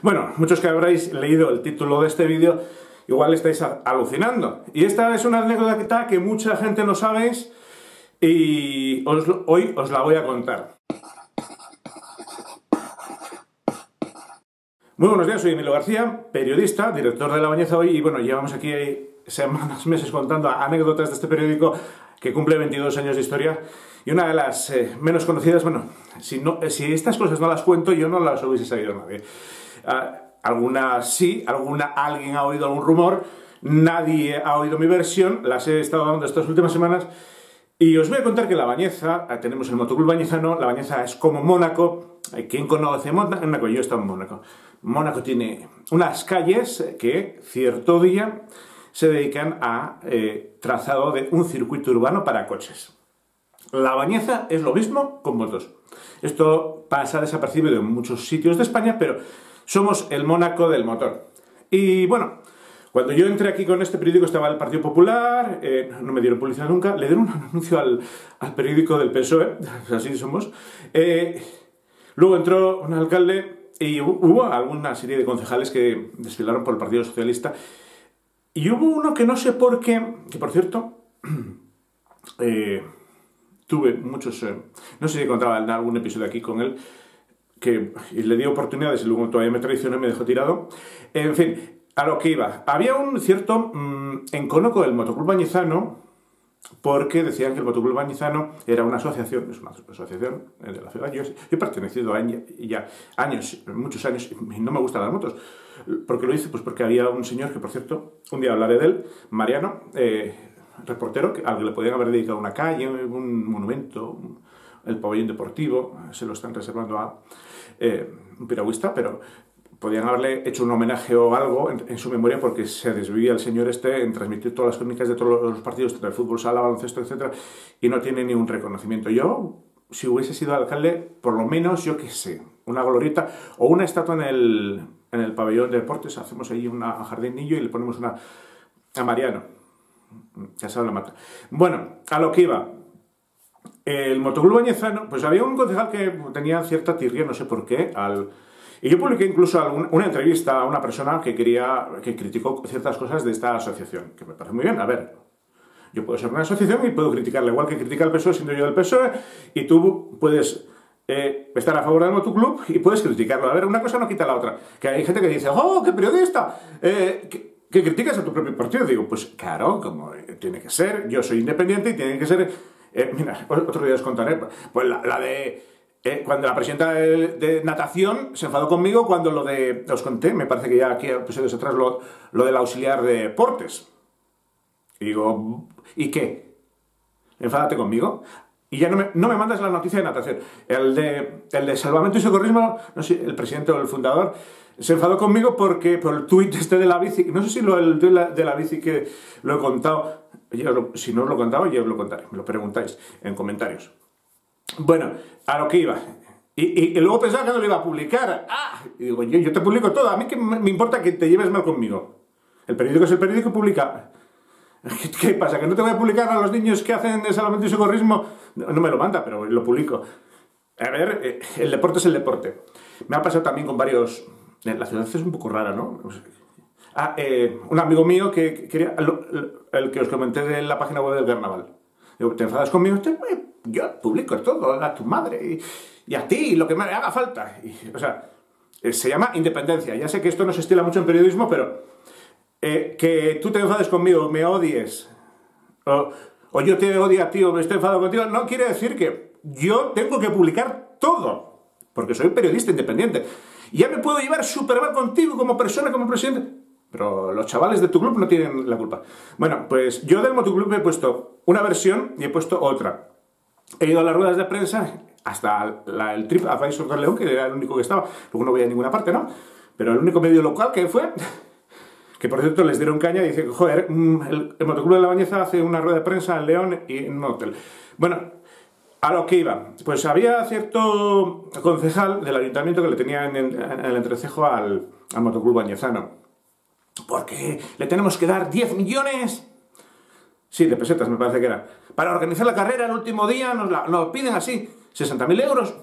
Bueno, muchos que habréis leído el título de este vídeo, igual estáis alucinando. Y esta es una anécdota que mucha gente no sabéis y hoy os la voy a contar. Muy buenos días, soy Emilio García, periodista, director de La Bañeza hoy y bueno, llevamos aquí semanas, meses contando anécdotas de este periódico que cumple 22 años de historia y una de las eh, menos conocidas, bueno, si, no, si estas cosas no las cuento yo no las hubiese sabido nadie. Ah, algunas sí, alguna, alguien ha oído algún rumor, nadie ha oído mi versión, las he estado dando estas últimas semanas y os voy a contar que La Bañeza, ah, tenemos el motoclub bañezano, La Bañeza es como Mónaco, ¿quién conoce Mónaco? Yo he estado en Mónaco. Mónaco tiene unas calles que cierto día se dedican a eh, trazado de un circuito urbano para coches. La Bañeza es lo mismo con motos. Esto pasa desapercibido en muchos sitios de España, pero somos el Mónaco del motor. Y bueno, cuando yo entré aquí con este periódico estaba el Partido Popular, eh, no me dieron publicidad nunca, le dieron un anuncio al, periódico del PSOE, así somos. Eh, luego entró un alcalde y hubo alguna serie de concejales que desfilaron por el Partido Socialista. Y hubo uno que no sé por qué, que por cierto, eh, tuve muchos, no sé si contaba en algún episodio aquí con él, que le di oportunidades y luego todavía me traicionó y me dejó tirado. En fin, a lo que iba. Había un cierto mm, encono del Motoclub Bañizano, porque decían que el Motoclub Bañizano era una asociación, es una asociación de la ciudad. Yo, he pertenecido a ya años, muchos años, y no me gustan las motos. ¿Por qué lo hice? Pues porque había un señor que, por cierto, un día hablaré de él, Mariano, eh, reportero, al que le podían haber dedicado una calle, un monumento, el pabellón deportivo, se lo están reservando a eh, un piragüista, pero podían haberle hecho un homenaje o algo en, su memoria porque se desvivía el señor este en transmitir todas las crónicas de todos los partidos de fútbol, sala, baloncesto, etc. Y no tiene ni un reconocimiento. Yo, si hubiese sido alcalde, por lo menos, yo qué sé, una glorieta o una estatua en el, en el pabellón de deportes, hacemos ahí un jardinillo y le ponemos una a Mariano. Ya sabe la mata. Bueno, a lo que iba. El motoclub bañezano, pues había un concejal que tenía cierta tirria, no sé por qué, al... Y yo publiqué incluso una entrevista a una persona que quería, que criticó ciertas cosas de esta asociación, que me parece muy bien. A ver, yo puedo ser una asociación y puedo criticarla, igual que critica el PSOE siendo yo del PSOE, y tú puedes eh, estar a favor del motoclub y puedes criticarlo. A ver, una cosa no quita la otra. Que hay gente que dice, ¡oh, qué periodista! Eh, que, criticas a tu propio partido. Digo, pues claro, como tiene que ser, yo soy independiente y tiene que ser eh, mira, otro día os contaré. Pues la, de. Eh, cuando la presidenta de, natación se enfadó conmigo cuando lo de. Os conté, me parece que ya aquí episodios atrás, lo, lo del auxiliar de deportes. Y digo, ¿y qué? Enfádate conmigo. Y ya no me, no me, mandas la noticia de natación. El de, el de salvamento y socorrismo, no sé, el presidente o el fundador, se enfadó conmigo porque por el tuit este de la bici, no sé si lo el de la, de la bici que lo he contado, si no os lo he contado, ya os lo contaré, me lo preguntáis en comentarios. Bueno, a lo que iba. Y, luego pensaba que no lo iba a publicar. ¡Ah! Y digo, yo, te publico todo, a mí que me, importa que te lleves mal conmigo. El periódico es el periódico, publica. ¿Qué, pasa? ¿Que no te voy a publicar a los niños que hacen de salvamento y socorrismo? No, no me lo manda, pero lo publico. A ver, eh, el deporte es el deporte. Me ha pasado también con varios... La ciudad es un poco rara, ¿no? Ah, eh, un amigo mío que quería, el que os comenté de la página web del carnaval. Digo, ¿te enfadas conmigo? Yo publico todo, a tu madre y, a ti, lo que me haga falta. o sea, eh, se llama independencia. Ya sé que esto no se estila mucho en periodismo, pero eh, que tú te enfades conmigo, me odies, o, o, yo te odio a ti o me estoy enfadado contigo, no quiere decir que yo tengo que publicar todo, porque soy periodista independiente. Y ya me puedo llevar súper mal contigo como persona, como presidente. Pero los chavales de tu club no tienen la culpa. Bueno, pues yo del motoclub he puesto una versión y he puesto otra. He ido a las ruedas de prensa, hasta el trip a Advisor de León, que era el único que estaba. Luego no voy a ninguna parte, ¿no? Pero el único medio local que fue, que por cierto les dieron caña dice, joder, mm, el, motoclub de la Bañeza hace una rueda de prensa en León y en un hotel. Bueno, a lo que iba, pues había cierto concejal del ayuntamiento que le tenía en el, entrecejo al, al motoclub bañezano porque le tenemos que dar 10 millones, sí, de pesetas me parece que era, para organizar la carrera el último día, nos, la, nos piden así, 60.000 euros.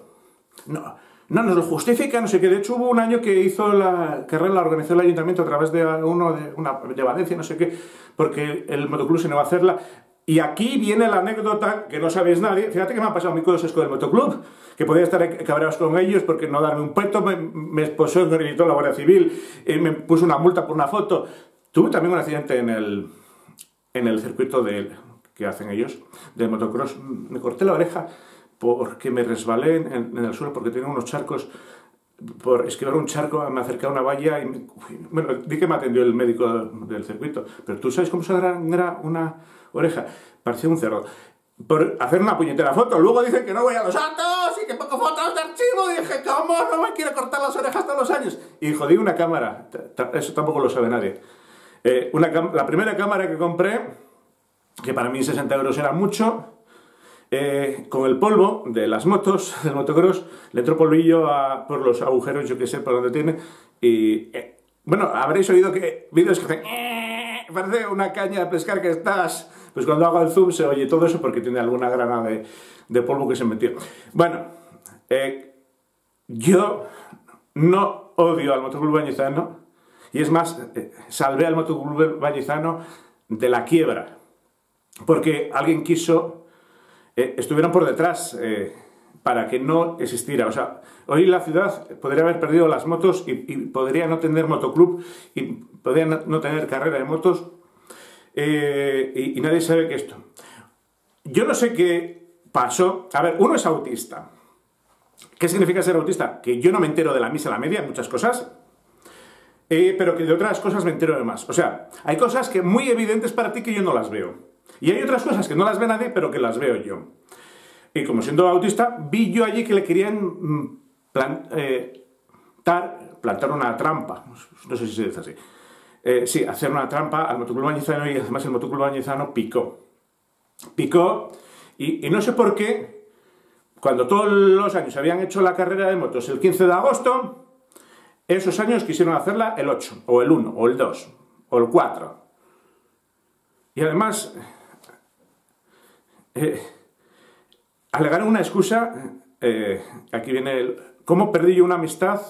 No, no nos lo justifica, no sé qué. De hecho, hubo un año que hizo la carrera, la organizó el ayuntamiento a través de uno de, una, de Valencia, no sé qué, porque el motoclub se va a hacerla. Y aquí viene la anécdota que no sabéis nadie. Fíjate que me han pasado mis cosas con el motoclub, que podía estar cabreados con ellos porque no darme un peto, me, me esposó en la Guardia Civil, y me puso una multa por una foto. Tuve también un accidente en el, en el circuito de, que hacen ellos, del motocross. Me corté la oreja porque me resbalé en, el suelo porque tenía unos charcos por esquivar un charco me acerqué a una valla y bueno, di que me atendió el médico del circuito, pero tú sabes cómo se era una oreja, parecía un cerdo. Por hacer una puñetera foto, luego dicen que no voy a los santos y que pongo fotos de archivo, y dije, ¿cómo no me quiere cortar las orejas todos los años? Y jodí una cámara, eso tampoco lo sabe nadie. Eh, una, la primera cámara que compré, que para mí 60 euros era mucho, eh, con el polvo de las motos, del motocross, le entró polvillo por los agujeros, yo que sé por dónde tiene, y eh, bueno, habréis oído que vídeos que hacen eh, parece una caña de pescar que estás, pues cuando hago el zoom se oye todo eso porque tiene alguna grana de, polvo que se metió. Bueno, yo no odio al motoclub bañizano, y es más, salvé al motoclub bañizano de la quiebra, porque alguien quiso eh, estuvieron por detrás eh, para que no existiera. O sea, hoy la ciudad podría haber perdido las motos y, podría no tener motoclub y podría no, tener carrera de motos eh, y, nadie sabe que esto. Yo no sé qué pasó. A ver, uno es autista. ¿Qué significa ser autista? Que yo no me entero de la misa a la media, muchas cosas, pero que de otras cosas me entero de más. O sea, hay cosas que muy evidentes para ti que yo no las veo. Y hay otras cosas que no las ve nadie, pero que las veo yo. Y como siendo autista, vi yo allí que le querían mm, eh, plantar, una trampa. No sé si se dice así. Eh, sí, hacer una trampa al motoclub bañizano y además el motoclub bañizano picó. Picó y, y no sé por qué, cuando todos los años habían hecho la carrera de motos el 15 de agosto, esos años quisieron hacerla el 8, o el 1, o el 2, o el 4. Y además, eh, alegaron una excusa, eh, aquí viene el, ¿cómo perdí yo una amistad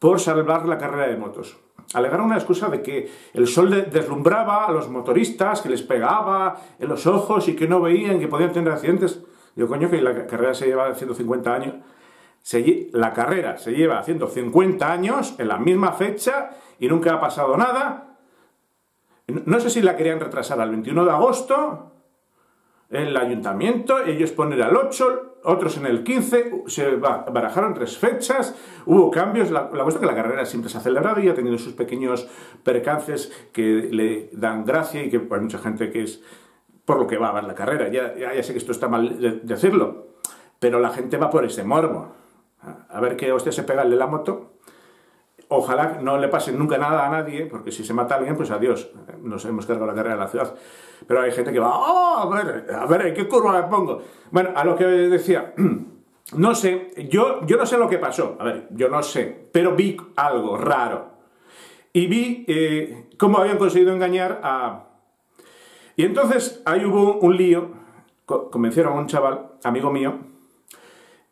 por salvar la carrera de motos? Alegaron una excusa de que el sol deslumbraba a los motoristas, que les pegaba en los ojos y que no veían, que podían tener accidentes. Digo, coño, que la carrera se lleva 150 años. la carrera se lleva haciendo 50 años en la misma fecha y nunca ha pasado nada. No sé si la querían retrasar al 21 de agosto el ayuntamiento, ellos ponen al 8, otros en el 15, se barajaron tres fechas, hubo cambios, la, la cuestión que la carrera siempre se ha celebrado y ha tenido sus pequeños percances que le dan gracia y que hay mucha gente que es por lo que va a ver la carrera. Ya, ya, sé que esto está mal de, decirlo, pero la gente va por ese morbo. A ver qué hostia se pega el de la moto Ojalá no le pase nunca nada a nadie, porque si se mata alguien, pues adiós, nos hemos cargado la carrera de la ciudad. Pero hay gente que va, oh, a ver, a ver, ¿en qué curva me pongo? Bueno, a lo que decía, no sé, yo, yo no sé lo que pasó, a ver, yo no sé, pero vi algo raro. Y vi eh, cómo habían conseguido engañar a... Y entonces ahí hubo un lío, convencieron a un chaval, amigo mío,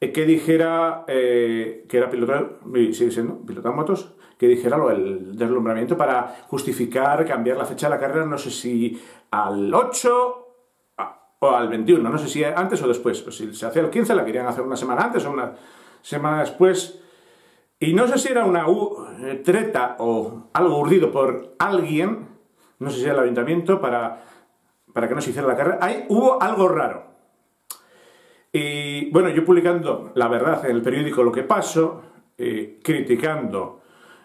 que dijera eh, que era piloto, sigue siendo piloto de motos, que dijera lo del deslumbramiento para justificar cambiar la fecha de la carrera, no sé si al 8 o al 21, no sé si antes o después. O si se hacía el 15, la querían hacer una semana antes o una semana después. Y no sé si era una eh, treta o algo urdido por alguien, no sé si era el ayuntamiento, para, para que no se hiciera la carrera. Ahí hubo algo raro. Y bueno, yo publicando la verdad en el periódico Lo que Paso, eh, criticando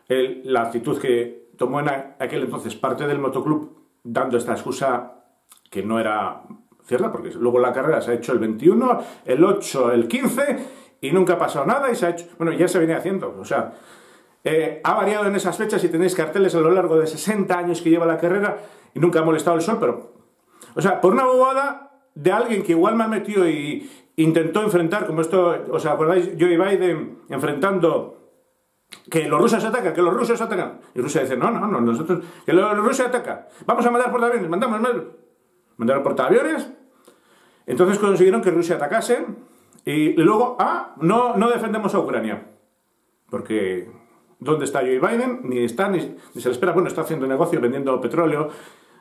la actitud que tomó en aquel entonces parte del motoclub, dando esta excusa que no era cierta, porque luego la carrera se ha hecho el 21, el 8, el 15, y nunca ha pasado nada, y se ha hecho, bueno, ya se venía haciendo, o sea, eh, ha variado en esas fechas y tenéis carteles a lo largo de 60 años que lleva la carrera y nunca ha molestado el sol, pero, o sea, por una bobada de alguien que igual me ha metido y, intentó enfrentar, como esto, ¿os acordáis? Joe Biden enfrentando que los rusos atacan, que los rusos atacan. Y Rusia dice, no, no, no, nosotros, que los rusos atacan. Vamos a mandar portaaviones, mandamos, mandamos. Mandaron portaaviones. Entonces consiguieron que Rusia atacase Y luego, ah, no, no defendemos a Ucrania. Porque, ¿dónde está Joe Biden? Ni está, ni, se le espera. Bueno, está haciendo negocio vendiendo petróleo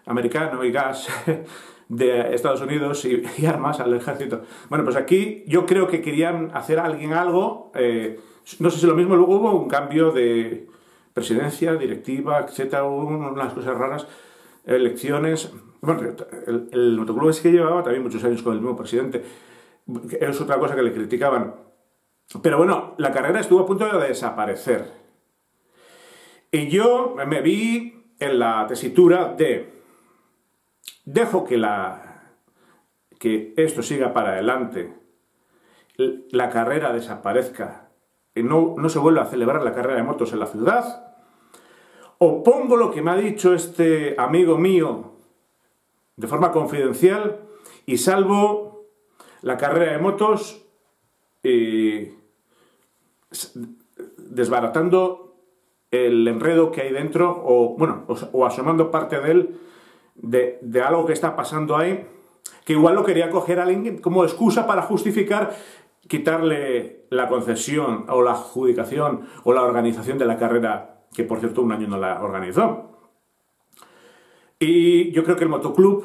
americano y gas de Estados Unidos y, armas al ejército. Bueno, pues aquí yo creo que querían hacer a alguien algo. Eh, no sé si lo mismo, luego hubo un cambio de presidencia, directiva, etcétera, unas cosas raras, elecciones. Bueno, el, el motoclub es que llevaba también muchos años con el mismo presidente. Es otra cosa que le criticaban. Pero bueno, la carrera estuvo a punto de desaparecer. Y yo me vi en la tesitura de dejo que, la, que esto siga para adelante, la carrera desaparezca y no, no se vuelva a celebrar la carrera de motos en la ciudad, o pongo lo que me ha dicho este amigo mío de forma confidencial y salvo la carrera de motos eh, desbaratando el enredo que hay dentro o, bueno, o, asomando parte de él de, de, algo que está pasando ahí, que igual lo quería coger a alguien como excusa para justificar quitarle la concesión o la adjudicación o la organización de la carrera, que por cierto un año no la organizó. Y yo creo que el motoclub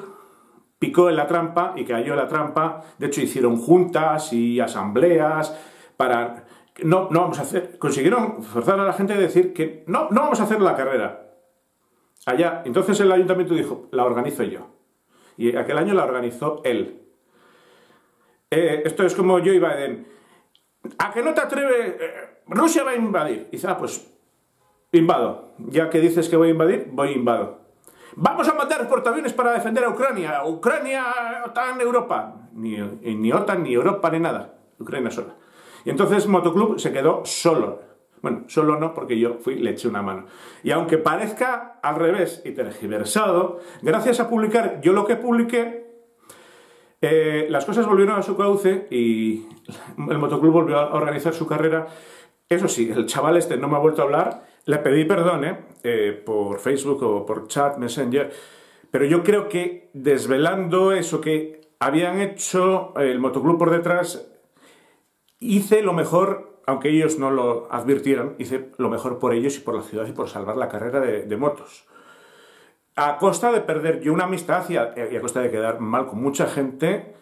picó en la trampa y cayó en la trampa. De hecho, hicieron juntas y asambleas para... No, no vamos a hacer... Consiguieron forzar a la gente a decir que no, no vamos a hacer la carrera. Allá. Entonces el ayuntamiento dijo, la organizo yo. Y aquel año la organizó él. Eh, esto es como yo iba Biden. ¿A que no te atreves? Eh, Rusia va a invadir. Y dice, ah, pues invado. Ya que dices que voy a invadir, voy invado. Vamos a mandar portaaviones para defender a Ucrania. Ucrania, OTAN, Europa. Ni, ni OTAN, ni Europa, ni nada. Ucrania sola. Y entonces Motoclub se quedó solo. Bueno, solo no, porque yo fui le eché una mano. Y aunque parezca al revés y tergiversado, gracias a publicar yo lo que publiqué, eh, las cosas volvieron a su cauce y el motoclub volvió a organizar su carrera. Eso sí, el chaval este no me ha vuelto a hablar. Le pedí perdón ¿eh? Eh, por Facebook o por chat, Messenger. Pero yo creo que desvelando eso que habían hecho el motoclub por detrás, hice lo mejor, aunque ellos no lo advirtieran, hice lo mejor por ellos y por la ciudad y por salvar la carrera de motos. A costa de perder yo una amistad y a, costa de quedar mal con mucha gente,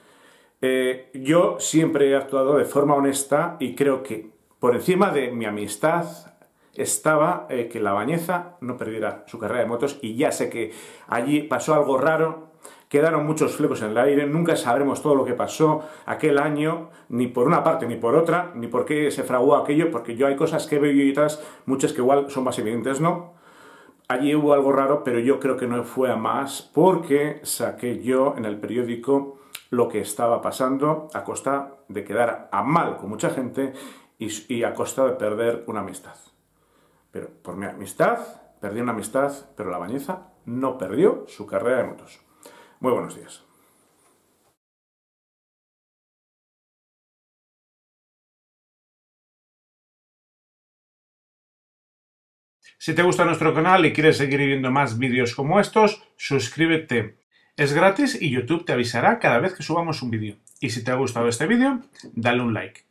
eh, yo siempre he actuado de forma honesta y creo que por encima de mi amistad estaba eh, que la Bañeza no perdiera su carrera de motos y ya sé que allí pasó algo raro, quedaron muchos flecos en el aire, nunca sabremos todo lo que pasó aquel año, ni por una parte ni por otra, ni por qué se fraguó aquello, porque yo hay cosas que veo y otras, muchas que igual son más evidentes, ¿no? allí hubo algo raro, pero yo creo que no fue a más porque saqué yo en el periódico lo que estaba pasando a costa de quedar a mal con mucha gente y, a costa de perder una amistad. Pero por mi amistad, perdí una amistad, pero la bañeza no perdió su carrera de motos. Muy buenos días. Si te gusta nuestro canal y quieres seguir viendo más vídeos como estos, suscríbete. Es gratis y YouTube te avisará cada vez que subamos un vídeo. Y si te ha gustado este vídeo, dale un like.